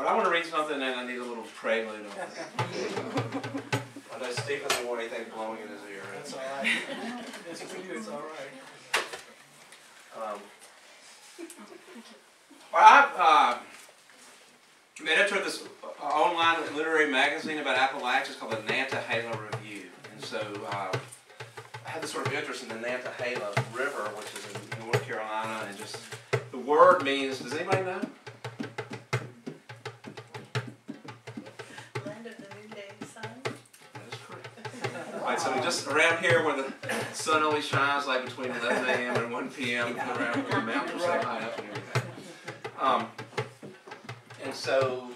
Well, I want to read something and I need a little prelude on it. I know Steve doesn't want anything blowing in his ear. That's all right. Yes, for you, it's all right. Um, well, I've uh, been editor of this uh, online literary magazine about Appalachia. It's called the Nantahala Review. And so uh, I had this sort of interest in the Nantahala River, which is in North Carolina. And just the word means, does anybody know? So just around here where the sun only shines like between 11 a.m. and 1 p.m. around where the mountains are so high up and everything. Um, and so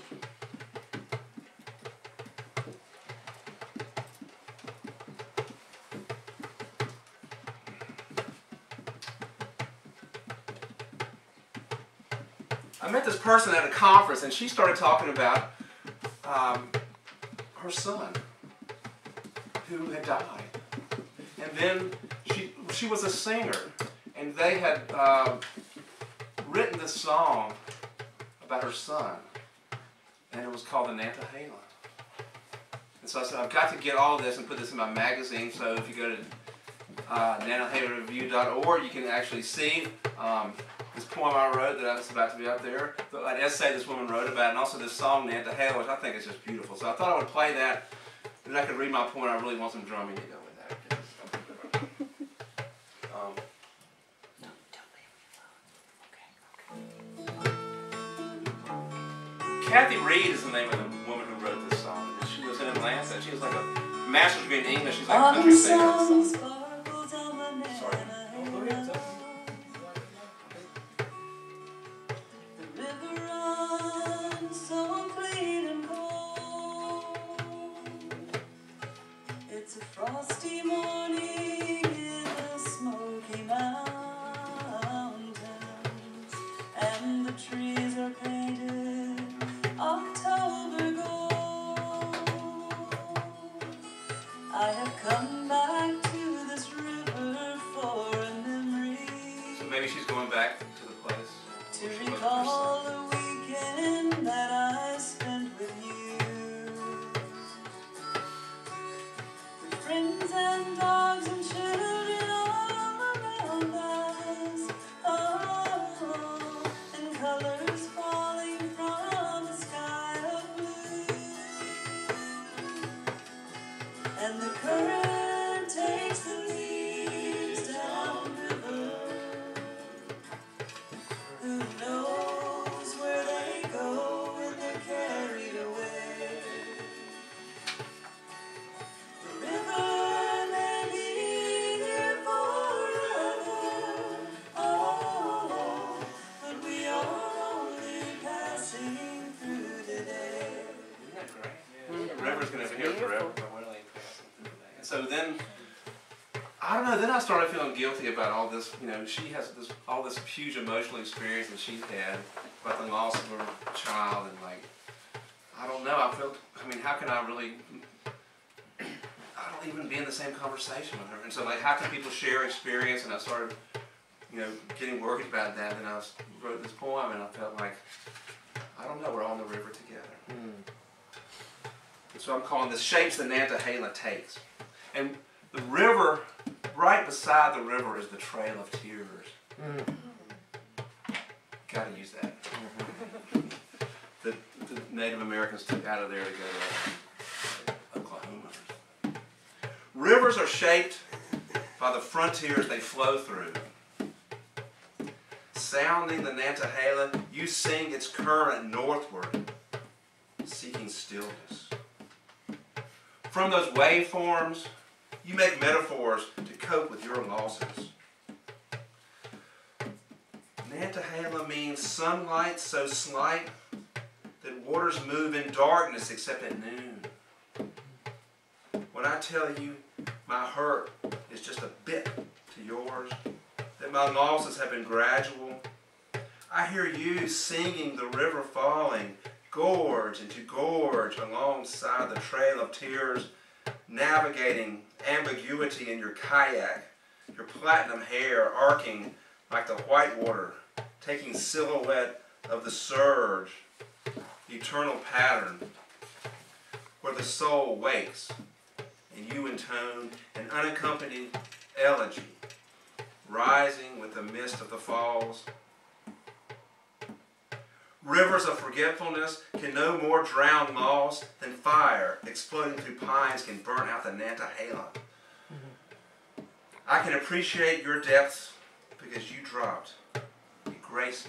I met this person at a conference and she started talking about um, her son who had died. And then she, she was a singer, and they had uh, written this song about her son, and it was called Nantahala. And so I said, I've got to get all of this and put this in my magazine. So if you go to uh, nantahalareview.org, you can actually see um, this poem I wrote that was about to be up there, an essay this woman wrote about, and also this song Nantahala, which I think is just beautiful. So I thought I would play that, and I could read my point. I really want some drumming to go with that. Um, No, don't leave me alone. Kathy Reed is the name of the woman who wrote this song. And she was in Atlanta. She was like a master's degree in English. She's like a country singer. Frosty morning in the Smoky Mountains, and the trees are painted October gold. I have come back to this river for a memory. So maybe she's going back to the place. To where she was with her recall And the current takes the leaves downriver. Who knows where they go when they're carried away? The river may be here forever, oh, but we are only passing through today. Isn't that great? The river's going to be here forever, but we're only passing through that. And so then, I don't know. Then I started feeling guilty about all this. You know, she has this all this huge emotional experience that she's had about the loss of her child, and like, I don't know. I felt. I mean, how can I really? I don't even be in the same conversation with her. And so, like, how can people share experience? And I started, you know, getting worried about that. And I was, wrote this poem, and I felt like, I don't know. We're all on the river together. Hmm. And so I'm calling this Shapes the Nantahala Takes. And the river, right beside the river is the Trail of Tears. Mm. Gotta use that. the, the Native Americans took out of there to go to Oklahoma. Rivers are shaped by the frontiers they flow through. Sounding the Nantahala, you sing its current northward, seeking stillness. From those waveforms, you make metaphors to cope with your losses. Nantahala means sunlight so slight that waters move in darkness except at noon. When I tell you my hurt is just a bit to yours, that my losses have been gradual, I hear you singing the river falling, gorge into gorge alongside the trail of tears, navigating ambiguity in your kayak, your platinum hair arcing like the white water, taking silhouette of the surge. eternal pattern where the soul wakes and you intone an unaccompanied elegy rising with the mist of the falls. Rivers of forgetfulness can no more drown moss than fire exploding through pines can burn out the Nantahala. Mm-hmm. I can appreciate your depths because you dropped a grace